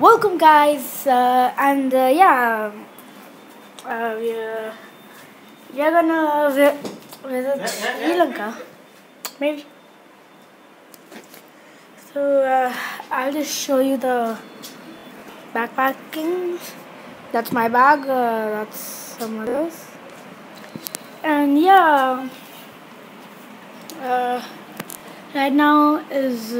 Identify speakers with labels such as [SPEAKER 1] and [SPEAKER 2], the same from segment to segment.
[SPEAKER 1] welcome guys uh, and uh, yeah uh, we're, we're gonna vi- visit Sri Lanka maybe. So uh, I'll just show you the backpacking. That's my bag uh, that's some others. And yeah uh, right now is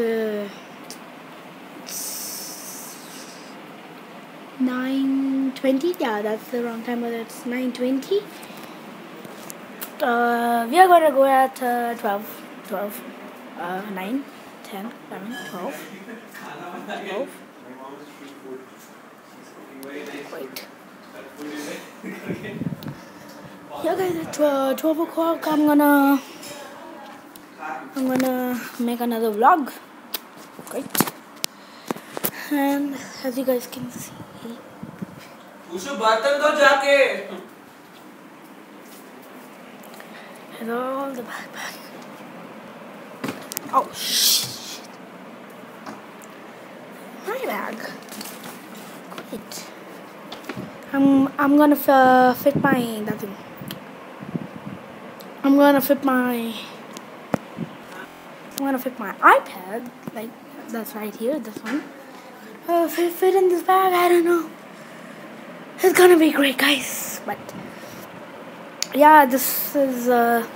[SPEAKER 1] uh, nine twenty. Yeah, that's the wrong time, but it's nine twenty. Uh, we are gonna go at uh, 12, 12, uh, 9, 10, 11, 12, 12. Wait. Yeah, guys, at 12, 12 o'clock, I'm gonna, I'm gonna make another vlog. Great and as you guys can see. and all the backpack oh shit. My bag. Great. I'm I'm gonna uh, fit my nothing I'm gonna fit my I'm gonna fit my iPad like that's right here this one. Uh, fit, fit in this bag. I don't know. It's gonna be great, guys. But yeah, this is uh,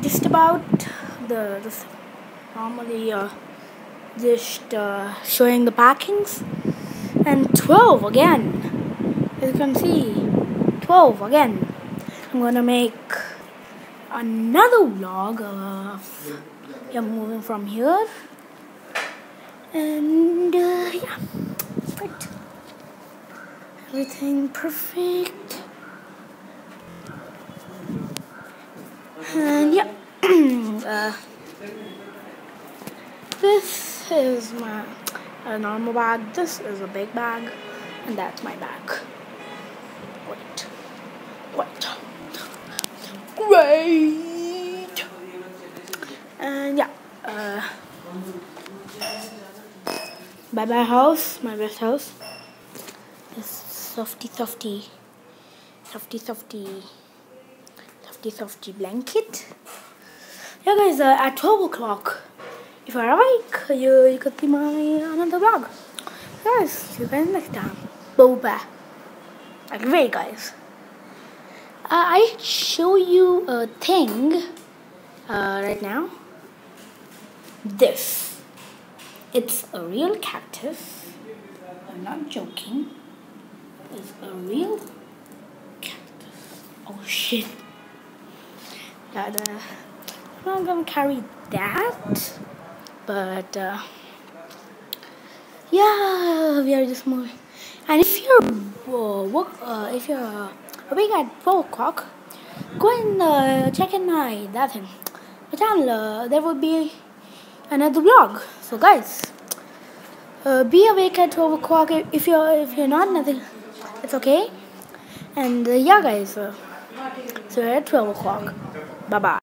[SPEAKER 1] just about the this normally uh, just uh, showing the packings and 12 again as you can see 12 again I'm gonna make another vlog of yeah moving from here and uh, yeah. Great everything perfect. And yeah. Uh, this is my a normal bag. This is a big bag. And that's my bag. Wait. Wait. Great and yeah uh, bye bye house my best house. This softy softy softy softy softy softy blanket. Yeah guys uh, at 12 o'clock. If I like you you could see my another vlog. Guys see you guys next time boba. Like very guys. Uh, I show you a thing uh, right now. This it's a real cactus. I'm not joking. It's a real cactus. Oh shit. That uh, I'm not gonna carry that but uh, yeah we are just moving. And if you're uh, work, uh, if you're uh, awake at 4 o'clock go and uh, check in my that thing my channel uh, there will be another vlog so guys uh, be awake at 12 o'clock if you're if you're not nothing it's okay? And uh, yeah guys uh, so at 12 o'clock. Bye bye